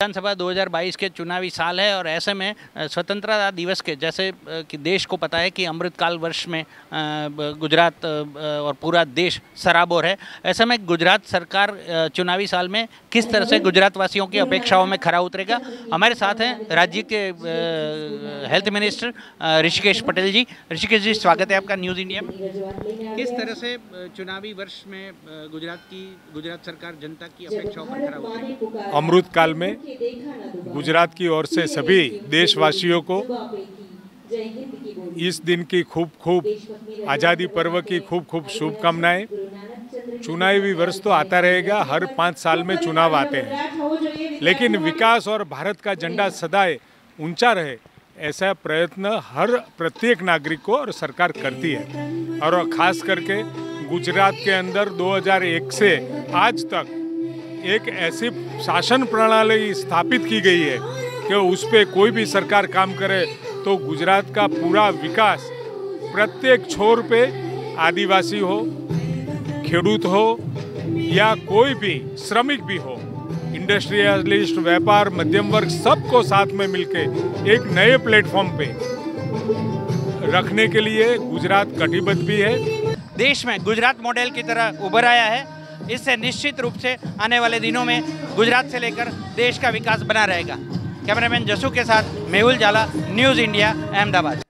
विधानसभा 2022 के चुनावी साल है और ऐसे में स्वतंत्रता दिवस के, जैसे कि देश को पता है कि अमृतकाल वर्ष में गुजरात और पूरा देश सराबोर है। ऐसे में गुजरात सरकार चुनावी साल में किस तरह से गुजरात वासियों की अपेक्षाओं में खरा उतरेगा? हमारे साथ हैं राज्य के हेल्थ मिनिस्टर ऋषिकेश पटेल जी। ऋषिकेश जी, स्वागत है आपका न्यूज़ इंडिया में। किस तरह से चुनावी वर्ष में गुजरात की, गुजरात सरकार जनता की अपेक्षाओं पर खरा उतरेगी? अमृतकाल में गुजरात की ओर से सभी देशवासियों को इस दिन की खूब खूब आज़ादी पर्व की खूब खूब शुभकामनाएँ। चुनावी वर्ष तो आता रहेगा, हर पाँच साल में चुनाव आते हैं। लेकिन विकास और भारत का झंडा सदाए ऊँचा रहे, ऐसा प्रयत्न हर प्रत्येक नागरिक को और सरकार करती है। और खास करके गुजरात के अंदर 2001 से आज तक एक ऐसी शासन प्रणाली स्थापित की गई है कि उस पर कोई भी सरकार काम करे तो गुजरात का पूरा विकास प्रत्येक छोर पे आदिवासी हो, खेडूत हो, या कोई भी श्रमिक भी हो इंडस्ट्रियलिस्ट व्यापार, मध्यम वर्ग सबको साथ में मिलके एक नए प्लेटफॉर्म पे रखने के लिए गुजरात कटिबद्ध भी है। देश में गुजरात मॉडल की तरह उभर आया है। इससे निश्चित रूप से आने वाले दिनों में गुजरात से लेकर देश का विकास बना रहेगा। कैमरामैन जसू के साथ मेहुल जाला, न्यूज़ इंडिया, अहमदाबाद।